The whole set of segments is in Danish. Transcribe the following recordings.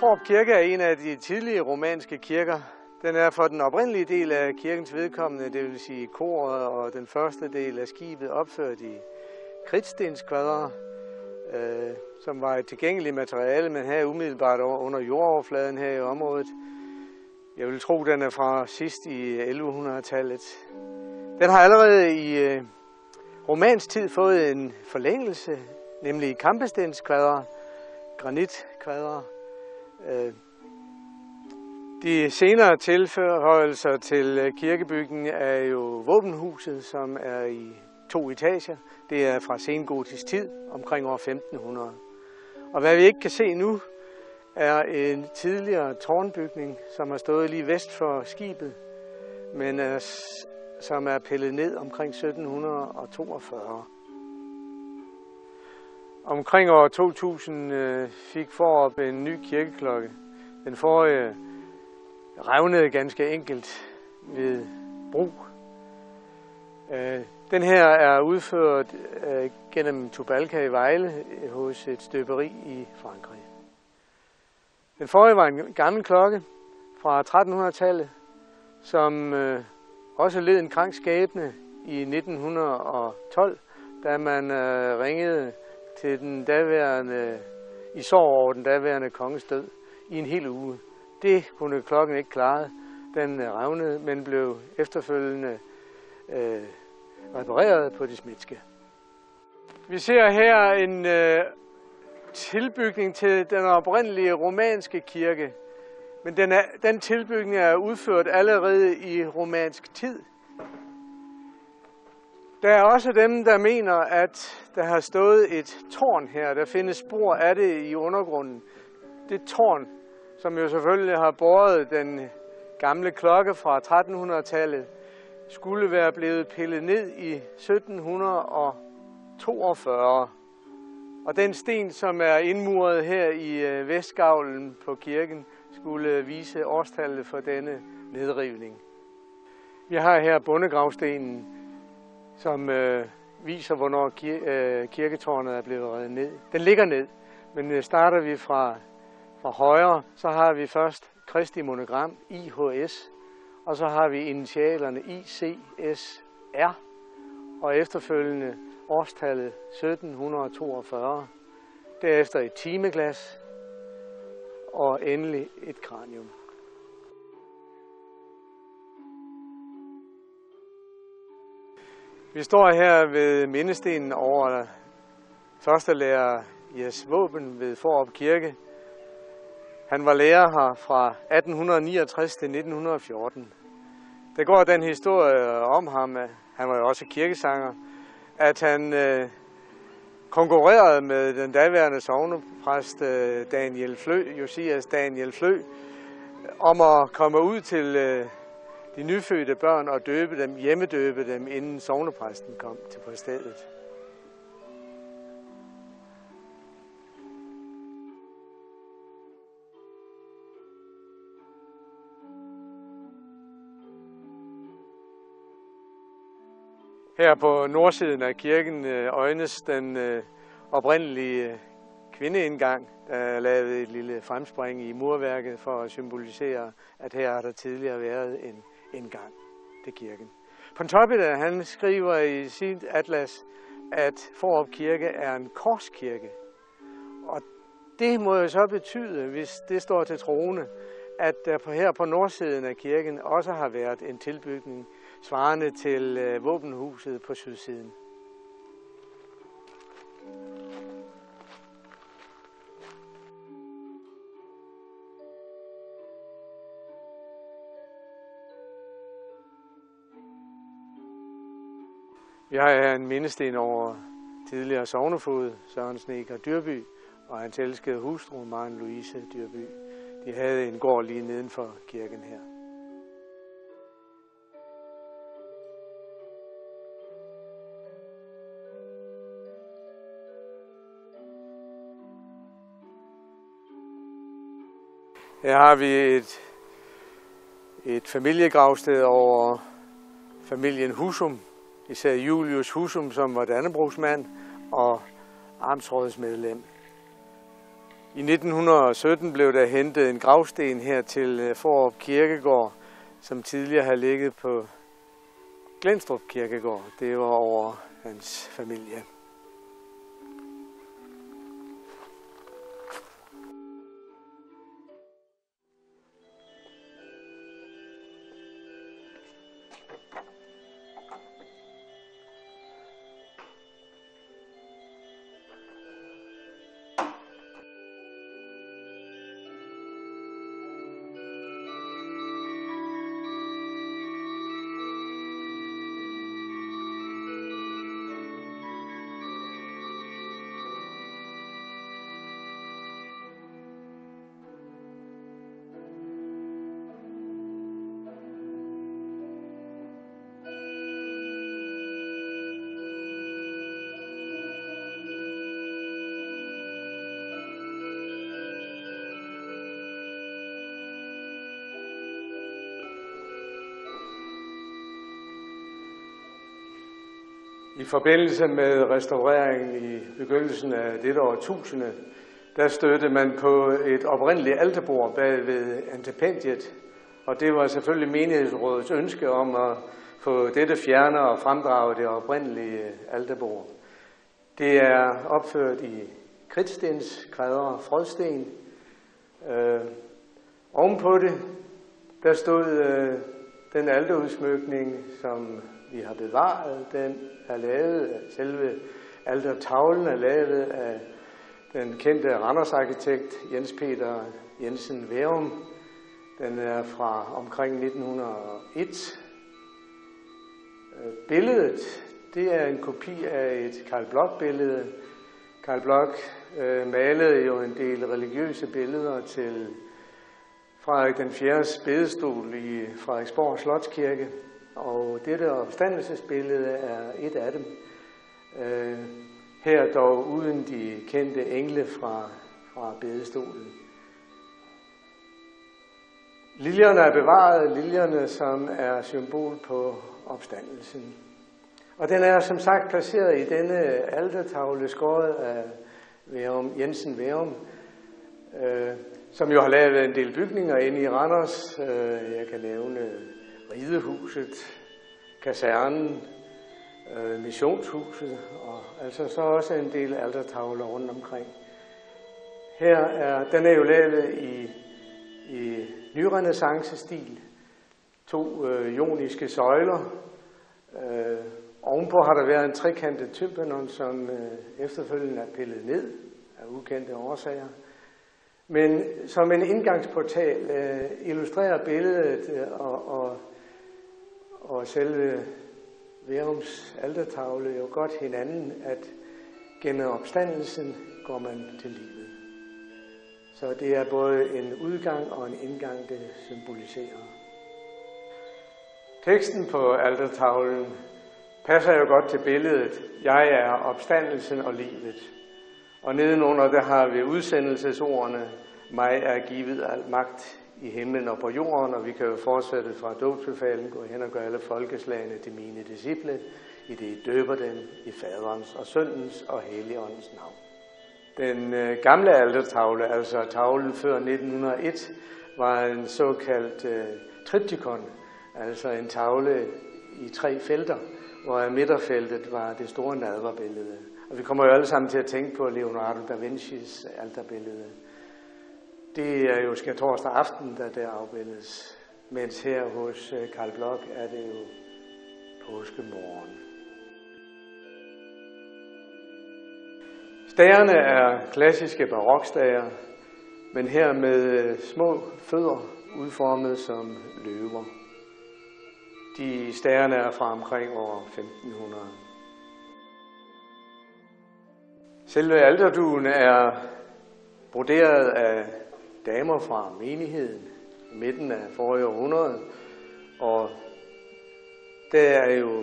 Forup Kirke er en af de tidlige romanske kirker. Den er for den oprindelige del af kirkens vedkommende, det vil sige koret og den første del af skibet, opført i kridtstenskvadre, øh, som var et tilgængeligt materiale, men her umiddelbart under jordoverfladen her i området. Jeg vil tro, den er fra sidst i 1100-tallet. Den har allerede i øh, romansk tid fået en forlængelse, nemlig kampestenskvadre, granitkvadre. Øh, Øh, de senere tilføjelser til øh, kirkebygningen er jo våbenhuset, som er i to etager. Det er fra sengotisk tid, omkring år 1500. Og hvad vi ikke kan se nu, er en tidligere tårnbygning, som har stået lige vest for skibet, men er, som er pillet ned omkring 1742. Omkring år 2000 øh, fik Forop en ny kirkeklokke. Den forrige revnede ganske enkelt ved brug. Øh, den her er udført øh, gennem Tobalka i Vejle øh, hos et støberi i Frankrig. Den forrige var en gammel klokke fra 1300-tallet, som øh, også led en krank skæbne i 1912, da man øh, ringede til den daværende, i sorg over den daværende konges død i en hel uge. Det kunne klokken ikke klare. Den øh, revnede, men blev efterfølgende øh, repareret på de smitske. Vi ser her en øh, tilbygning til den oprindelige romanske kirke. Men den, er, den tilbygning er udført allerede i romansk tid. Der er også dem, der mener, at der har stået et tårn her. Der findes spor af det i undergrunden. Det tårn, som jo selvfølgelig har båret den gamle klokke fra 1300-tallet, skulle være blevet pillet ned i 1742. Og den sten, som er indmuret her i øh, vestgavlen på kirken, skulle vise årstallet for denne nedrivning. Vi har her bundegravstenen, som øh, viser, hvornår kir øh, kirketårnet er blevet reddet ned. Den ligger ned, men øh, starter vi fra, fra højre, så har vi først Kristi monogram, IHS, og så har vi initialerne ICSR, og efterfølgende årstallet 1742, derefter et timeglas, og endelig et kranium. Vi står her ved mindestenen over første lærer Jes Våben ved Forup Kirke. Han var lærer her fra 1869 til 1914. Der går den historie om ham, han var jo også kirkesanger, at han øh, konkurrerede med den daværende sovnepræst øh, Daniel Flø, Josias Daniel Flø, om at komme ud til øh, de nyfødte børn og døbe dem, hjemmedøbe dem, inden sovnepræsten kom til på stedet. Her på nordsiden af kirken øh, øjnes den øh, oprindelige kvindeindgang, der er lavet et lille fremspring i murværket for at symbolisere, at her har der tidligere været en indgang til kirken. Pontoppidan han skriver i sit atlas, at Forup Kirke er en korskirke. Og det må jo så betyde, hvis det står til troende, at der på her på nordsiden af kirken også har været en tilbygning svarende til øh, våbenhuset på sydsiden. Jeg er en mindesten over tidligere sovnefod Søren Sneker Dyrby og hans elskede hustru Maren Louise Dyrby. De havde en gård lige neden for kirken her. Her har vi et, et familiegravsted over familien Husum, især Julius Husum, som var dannebrugsmand og amtsrådsmedlem. I 1917 blev der hentet en gravsten her til øh, Forop Kirkegård, som tidligere havde ligget på Glenstrup Kirkegård. Det var over hans familie. I forbindelse med restaureringen i begyndelsen af dette årtusinde, der stødte man på et oprindeligt alterbord bag ved antipendiet, og det var selvfølgelig menighedsrådets ønske om at få dette fjernet og fremdrage det oprindelige alterbord. Det er opført i kridtstens kvadre frødsten. Øh, ovenpå det, der stod øh, den alterudsmykning, som vi har bevaret. Den er lavet, selve altertavlen er lavet af den kendte Randers-arkitekt Jens Peter Jensen Værum. Den er fra omkring 1901. Øh, billedet, det er en kopi af et Karl Bloch-billede. Karl Bloch øh, malede jo en del religiøse billeder til Frederik den 4. bedestol i Frederiksborg Slotskirke. Og dette opstandelsesbillede er et af dem. Øh, her dog uden de kendte engle fra, fra bedestolen. Liljerne er bevaret, liljerne som er symbol på opstandelsen. Og den er som sagt placeret i denne altertavle skåret af Værum, Jensen Værum, øh, som jo har lavet en del bygninger inde i Randers. Øh, jeg kan nævne Ridehuset, kasernen, øh, missionshuset, og altså så også en del altertavler rundt omkring. Her er, den er jo lavet i, i nyrenaissance-stil. To øh, joniske søjler. Øh, ovenpå har der været en trekantet tympanon, som øh, efterfølgende er pillet ned af ukendte årsager. Men som en indgangsportal øh, illustrerer billedet øh, og, og og selve Værums altertavle jo godt hinanden, at gennem opstandelsen går man til livet. Så det er både en udgang og en indgang, det symboliserer. Teksten på altertavlen passer jo godt til billedet. Jeg er opstandelsen og livet. Og nedenunder der har vi udsendelsesordene. Mig er givet al magt i himlen og på jorden, og vi kan jo fortsætte fra dåbsbefalen, gå hen og gøre alle folkeslagene til mine disciple, i det I døber dem i faderens og søndens og helligåndens navn. Den øh, gamle altertavle, altså tavlen før 1901, var en såkaldt øh, triptykon, altså en tavle i tre felter, hvor midterfeltet var det store nadverbillede. Og vi kommer jo alle sammen til at tænke på Leonardo da Vinci's alterbillede. Det er jo skal torsdag aften, da det afbildes. Mens her hos øh, Karl Blok er det jo påskemorgen. Stagerne er klassiske barokstager, men her med øh, små fødder udformet som løver. De stagerne er fra omkring år 1500. Selve alterduen er broderet af damer fra menigheden i midten af forrige århundrede. Og der er jo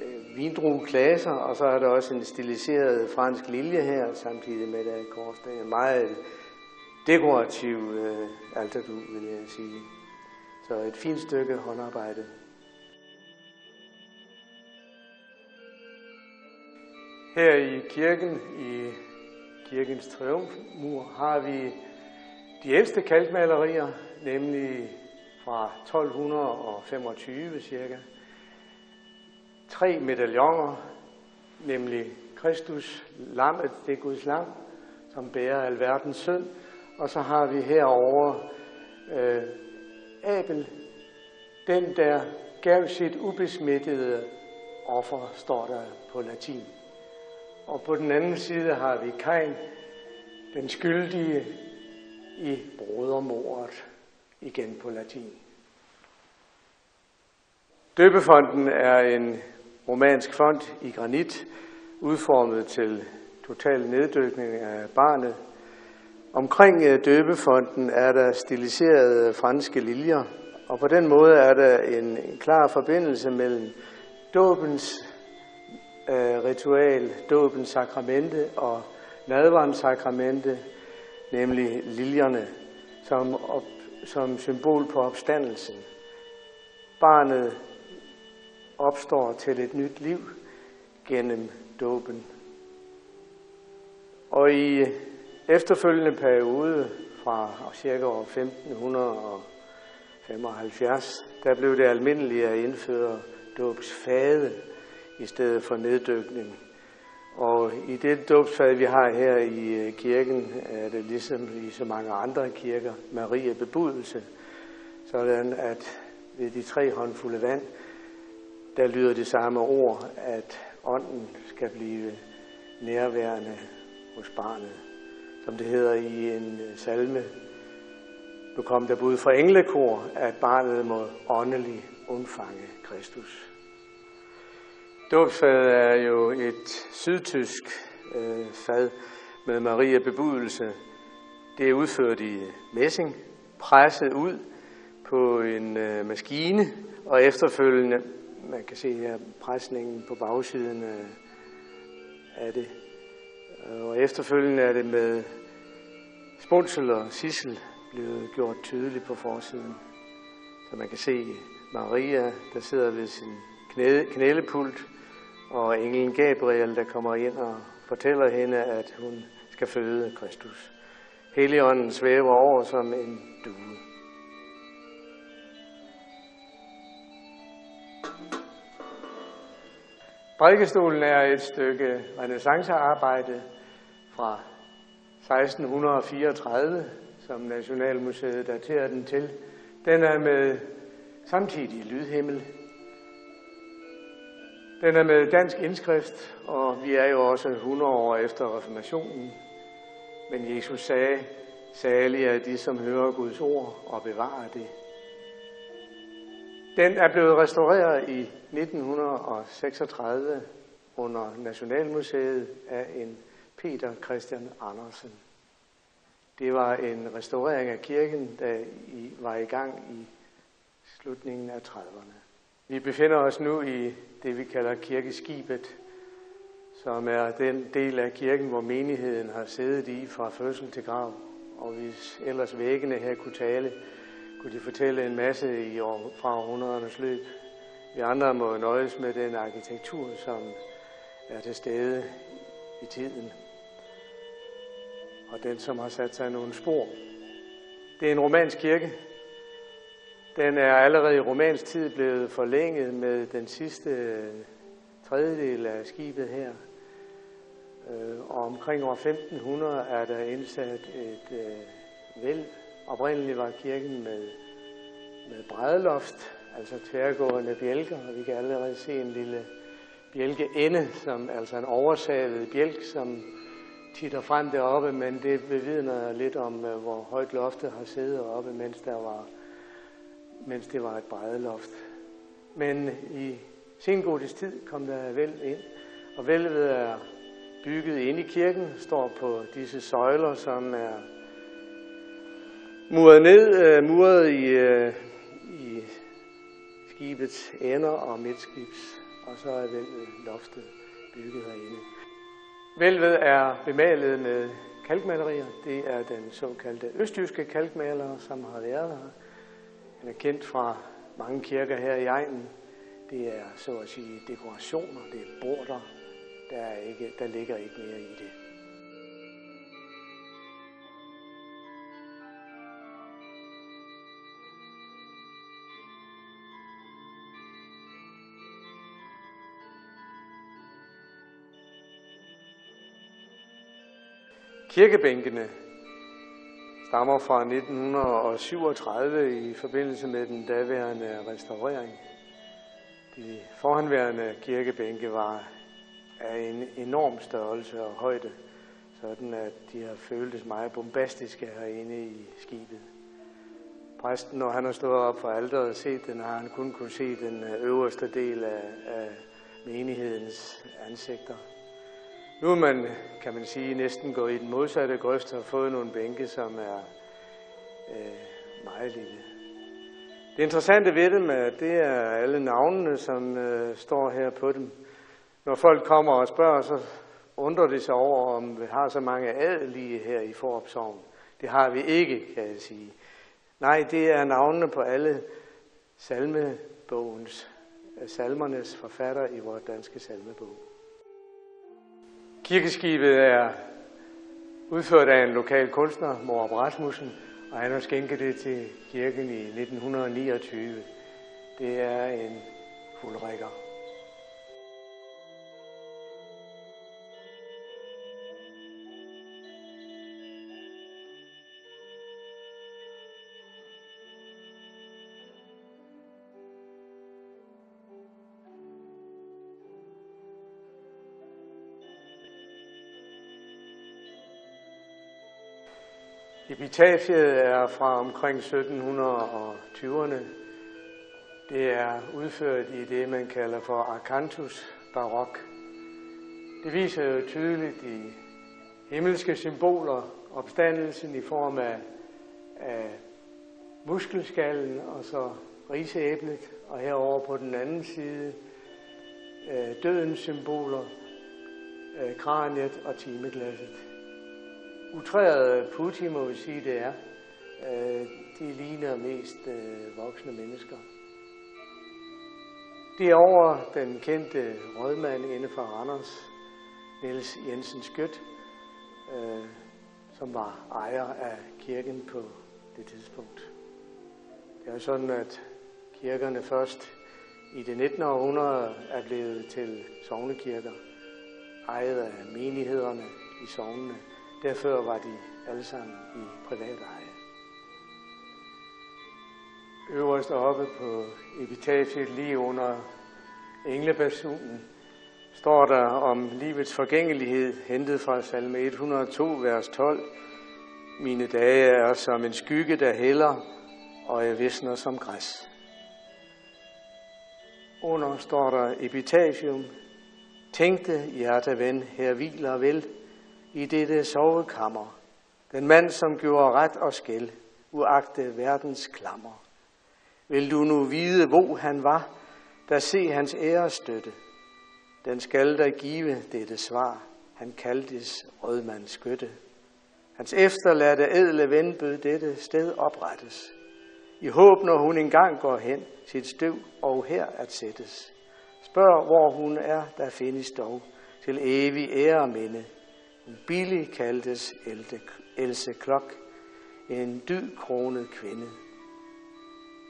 øh, vindrueklasser, og så er der også en stiliseret fransk lilje her, samtidig med der kors. Det er en meget dekorativ øh, alterdu, vil jeg sige. Så et fint stykke håndarbejde. Her i kirken i kirkens triumfmur, har vi de ældste kalkmalerier, nemlig fra 1225 cirka. Tre medaljoner, nemlig Kristus, lammet, det er Guds lam, som bærer alverdens synd. Og så har vi herover øh, Abel, den der gav sit ubesmittede offer, står der på latin. Og på den anden side har vi Kain, den skyldige i brodermordet, igen på latin. Døbefonden er en romansk fond i granit, udformet til total neddykning af barnet. Omkring øh, døbefonden er der stiliserede franske liljer, og på den måde er der en klar forbindelse mellem dåbens øh, ritual, dåbens sakramente og nadvarens sakramente, nemlig liljerne, som, op, som symbol på opstandelsen. Barnet opstår til et nyt liv gennem dåben. Og i efterfølgende periode fra cirka år 1575, der blev det almindeligt at indføre dåbsfade i stedet for neddykning. Og i det dåbsfad, vi har her i øh, kirken, er det ligesom i så mange andre kirker, Maria bebudelse, sådan at ved de tre håndfulde vand, der lyder det samme ord, at ånden skal blive nærværende hos barnet. Som det hedder i en øh, salme, nu kom der bud fra englekor, at barnet må åndelig undfange Kristus. Dåbsfadet er jo et sydtysk øh, fad med Maria bebudelse. Det er udført i messing, presset ud på en øh, maskine, og efterfølgende, man kan se her presningen på bagsiden af, af det, og efterfølgende er det med spunsel og sissel blevet gjort tydeligt på forsiden. Så man kan se Maria, der sidder ved sin knæ, knælepult, og englen Gabriel, der kommer ind og fortæller hende, at hun skal føde Kristus. Helligånden svæver over som en due. Prædikestolen er et stykke renaissancearbejde fra 1634, som Nationalmuseet daterer den til. Den er med samtidig lydhimmel den er med dansk indskrift, og vi er jo også 100 år efter reformationen. Men Jesus sagde, særlig er de, som hører Guds ord og bevarer det. Den er blevet restaureret i 1936 under Nationalmuseet af en Peter Christian Andersen. Det var en restaurering af kirken, der var i gang i slutningen af 30'erne. Vi befinder os nu i det, vi kalder kirkeskibet, som er den del af kirken, hvor menigheden har siddet i fra fødsel til grav. Og hvis ellers væggene her kunne tale, kunne de fortælle en masse i år, fra århundredernes løb. Vi andre må nøjes med den arkitektur, som er til stede i tiden. Og den, som har sat sig nogle spor. Det er en romansk kirke, den er allerede i romansk tid blevet forlænget med den sidste øh, tredjedel af skibet her. Øh, og omkring år 1500 er der indsat et øh, væld. Oprindeligt var kirken med, med brædeloft, altså tværgående bjælker, og vi kan allerede se en lille bjælkeende, som altså en oversavet bjælk, som titter frem deroppe, men det bevidner lidt om, øh, hvor højt loftet har siddet oppe, mens der var mens det var et brædeloft. Men i sengotisk tid kom der vælv ind, og vælvet er bygget ind i kirken, står på disse søjler, som er muret ned, øh, muret i, øh, i skibets ender og midtskibs, og så er vælvet loftet bygget herinde. Vælvet er bemalet med kalkmalerier. Det er den såkaldte østjyske kalkmaler, som har været her. Den er kendt fra mange kirker her i egnen. Det er så at sige dekorationer, det er border, der, er ikke, der ligger ikke mere i det. Kirkebænkene stammer fra 1937 i forbindelse med den daværende restaurering. De forhenværende kirkebænke var af en enorm størrelse og højde, sådan at de har føltes meget bombastiske herinde i skibet. Præsten, når han har stået op for alderet og set den, har han kun kunne se den øverste del af, af menighedens ansigter. Nu er man, kan man sige, næsten gået i den modsatte grøft og fået nogle bænke, som er øh, meget lille. Det interessante ved dem er, det er alle navnene, som øh, står her på dem. Når folk kommer og spørger, så undrer de sig over, om vi har så mange adelige her i Foropsovn. Det har vi ikke, kan jeg sige. Nej, det er navnene på alle salmebogens, øh, salmernes forfatter i vores danske salmebog. Kirkeskibet er udført af en lokal kunstner, Morup Rasmussen, og han har skænket det til kirken i 1929. Det er en fuldrækker. Epitafiet er fra omkring 1720'erne. Det er udført i det, man kalder for Arcantus barok. Det viser jo tydeligt de himmelske symboler, opstandelsen i form af, af muskelskallen og så riseæblet, og herover på den anden side øh, dødens symboler, øh, kraniet og timeglasset utrærede putti, må vi sige, det er. Øh, de ligner mest øh, voksne mennesker. Det er over den kendte rådmand inde fra Randers, Niels Jensen Skødt, øh, som var ejer af kirken på det tidspunkt. Det er jo sådan, at kirkerne først i det 19. århundrede er blevet til sovnekirker, ejet af menighederne i sovnene. Derfor var de alle sammen i privat eje. Øverst oppe på epitafiet, lige under englebasunen, står der om livets forgængelighed, hentet fra salme 102, vers 12. Mine dage er som en skygge, der hælder, og jeg visner som græs. Under står der epitafium. Tænkte, hjerteven, her hviler vel, i dette sovekammer. Den mand, som gjorde ret og skæld, uagte verdens klammer. Vil du nu vide, hvor han var, der se hans ære støtte. Den skal der give dette svar. Han kaldtes rødmands skytte. Hans efterladte ædle ven bød dette sted oprettes. I håb, når hun engang går hen, sit støv og her at sættes. Spørg, hvor hun er, der findes dog, til evig ære minde Billy kaldtes Else Klok, en dyd kronet kvinde.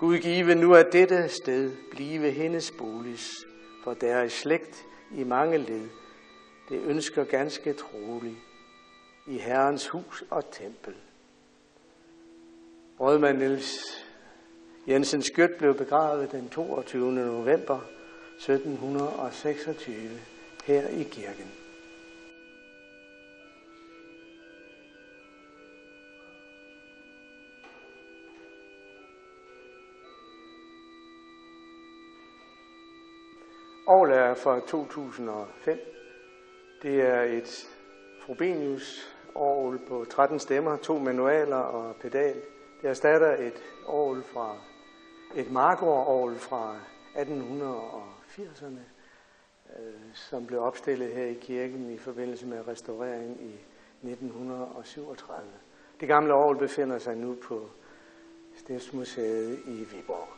Gud give nu at dette sted blive hendes boligs, for der er slægt i mange led. Det ønsker ganske troligt i Herrens hus og tempel. Rådmand Niels Jensen Skødt blev begravet den 22. november 1726 her i kirken. Aarhus er fra 2005. Det er et Frobenius Aarhus på 13 stemmer, to manualer og pedal. Det erstatter et Aarhus fra et Margård Aarhus fra 1880'erne, øh, som blev opstillet her i kirken i forbindelse med restaureringen i 1937. Det gamle Aarhus befinder sig nu på Stiftsmuseet i Viborg.